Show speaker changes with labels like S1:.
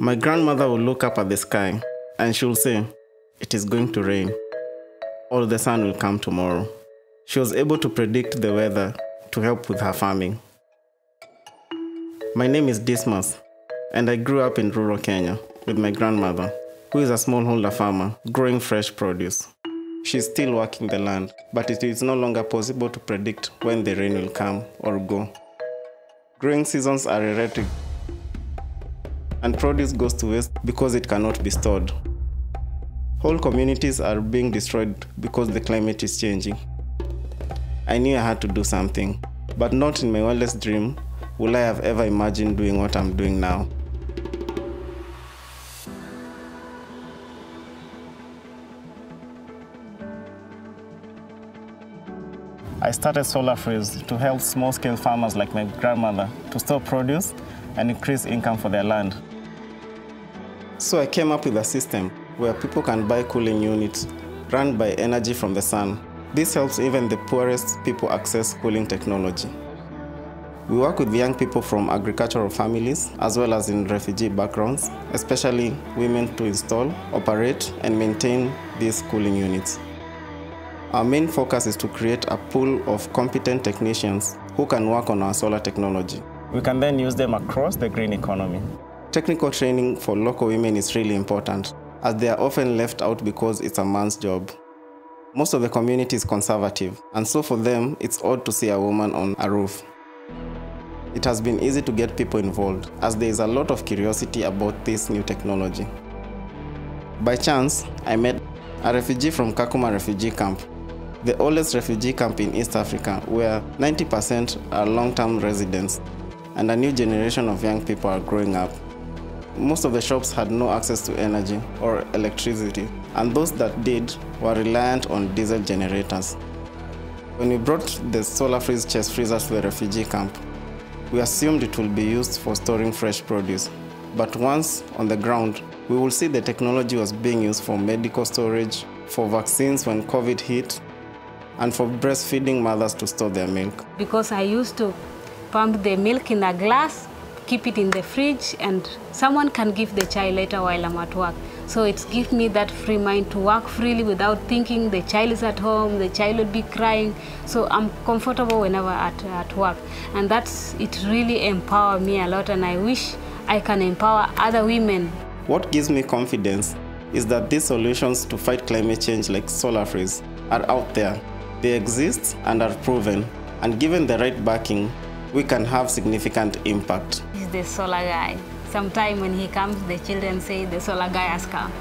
S1: My grandmother will look up at the sky and she'll say, It is going to rain, or the sun will come tomorrow. She was able to predict the weather to help with her farming. My name is Dismas, and I grew up in rural Kenya with my grandmother, who is a smallholder farmer growing fresh produce. She's still working the land, but it is no longer possible to predict when the rain will come or go. Growing seasons are erratic, and produce goes to waste because it cannot be stored. Whole communities are being destroyed because the climate is changing. I knew I had to do something, but not in my wildest dream will I have ever imagined doing what I'm doing now. I started Solar Freeze to help small scale farmers like my grandmother to store produce and increase income for their land. So I came up with a system where people can buy cooling units run by energy from the sun. This helps even the poorest people access cooling technology. We work with young people from agricultural families as well as in refugee backgrounds, especially women to install, operate, and maintain these cooling units. Our main focus is to create a pool of competent technicians who can work on our solar technology. We can then use them across the green economy. Technical training for local women is really important, as they are often left out because it's a man's job. Most of the community is conservative, and so for them, it's odd to see a woman on a roof. It has been easy to get people involved, as there is a lot of curiosity about this new technology. By chance, I met a refugee from Kakuma refugee camp, the oldest refugee camp in East Africa, where 90% are long-term residents, and a new generation of young people are growing up. Most of the shops had no access to energy or electricity, and those that did were reliant on diesel generators. When we brought the solar freeze chest freezer to the refugee camp, we assumed it will be used for storing fresh produce. But once on the ground, we will see the technology was being used for medical storage, for vaccines when COVID hit, and for breastfeeding mothers to store their milk.
S2: Because I used to pump the milk in a glass, keep it in the fridge, and someone can give the child later while I'm at work. So it gives me that free mind to work freely without thinking the child is at home, the child will be crying. So I'm comfortable whenever at, at work. And that's, it really empower me a lot and I wish I can empower other women.
S1: What gives me confidence is that these solutions to fight climate change like solar freeze are out there. They exist and are proven. And given the right backing, we can have significant impact.
S2: He's the solar guy. Sometime when he comes, the children say the solar guy has come.